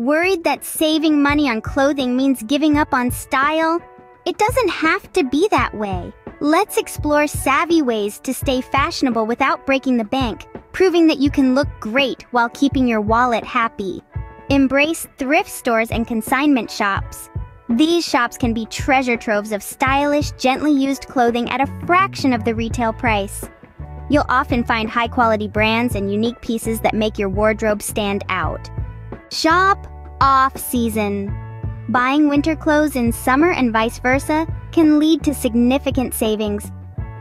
Worried that saving money on clothing means giving up on style? It doesn't have to be that way. Let's explore savvy ways to stay fashionable without breaking the bank, proving that you can look great while keeping your wallet happy. Embrace thrift stores and consignment shops. These shops can be treasure troves of stylish, gently used clothing at a fraction of the retail price. You'll often find high-quality brands and unique pieces that make your wardrobe stand out. Shop off-season. Buying winter clothes in summer and vice versa can lead to significant savings.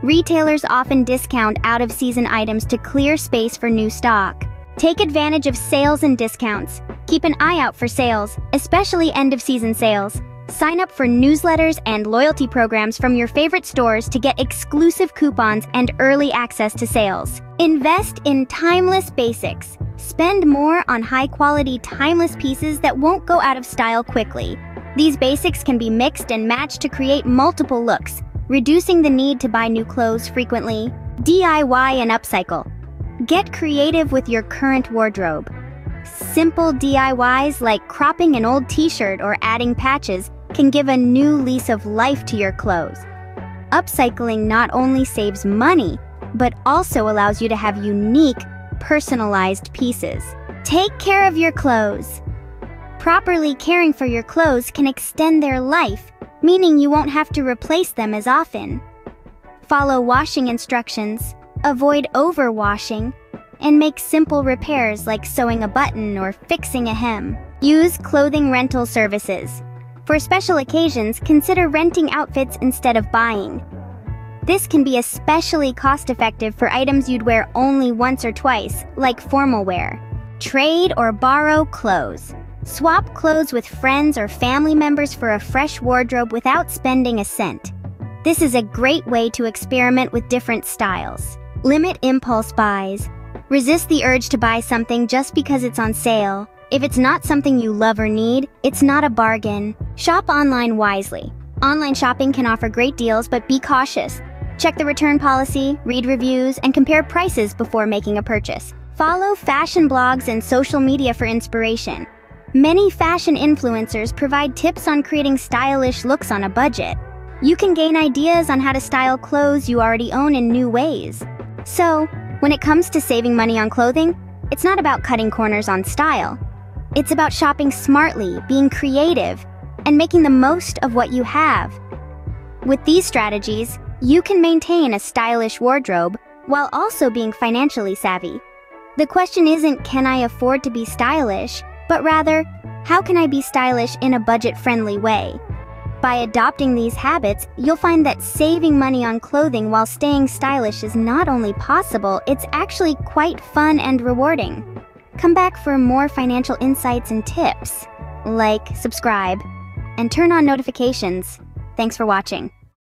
Retailers often discount out-of-season items to clear space for new stock. Take advantage of sales and discounts. Keep an eye out for sales, especially end-of-season sales. Sign up for newsletters and loyalty programs from your favorite stores to get exclusive coupons and early access to sales. Invest in timeless basics. Spend more on high-quality, timeless pieces that won't go out of style quickly. These basics can be mixed and matched to create multiple looks, reducing the need to buy new clothes frequently. DIY and upcycle. Get creative with your current wardrobe. Simple DIYs like cropping an old t-shirt or adding patches can give a new lease of life to your clothes. Upcycling not only saves money, but also allows you to have unique, personalized pieces. Take care of your clothes. Properly caring for your clothes can extend their life, meaning you won't have to replace them as often. Follow washing instructions, avoid overwashing, and make simple repairs like sewing a button or fixing a hem. Use clothing rental services. For special occasions, consider renting outfits instead of buying. This can be especially cost-effective for items you'd wear only once or twice, like formal wear. Trade or borrow clothes. Swap clothes with friends or family members for a fresh wardrobe without spending a cent. This is a great way to experiment with different styles. Limit impulse buys. Resist the urge to buy something just because it's on sale. If it's not something you love or need, it's not a bargain. Shop online wisely. Online shopping can offer great deals, but be cautious. Check the return policy, read reviews, and compare prices before making a purchase. Follow fashion blogs and social media for inspiration. Many fashion influencers provide tips on creating stylish looks on a budget. You can gain ideas on how to style clothes you already own in new ways. So, when it comes to saving money on clothing, it's not about cutting corners on style. It's about shopping smartly, being creative, and making the most of what you have. With these strategies, you can maintain a stylish wardrobe while also being financially savvy. The question isn't can I afford to be stylish, but rather, how can I be stylish in a budget-friendly way? By adopting these habits, you'll find that saving money on clothing while staying stylish is not only possible, it's actually quite fun and rewarding. Come back for more financial insights and tips. Like, subscribe, and turn on notifications. Thanks for watching.